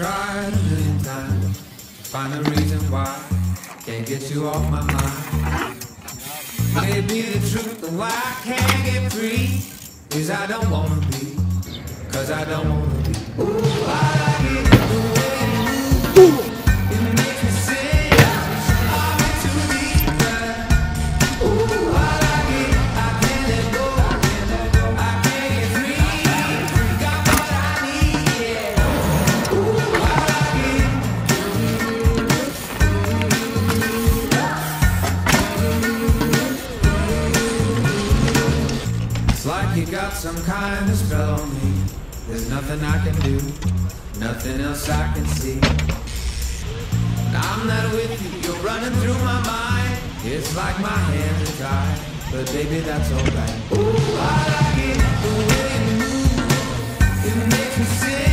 tried a million times to find a reason why can't get you off my mind. Maybe the truth of why I can't get free is I don't wanna be, cause I don't wanna. You got some kind of spell on me. There's nothing I can do, nothing else I can see. I'm not with you, you're running through my mind. It's like my hands are tied, but baby, that's alright. Ooh, I like it the way you move. It makes me sing.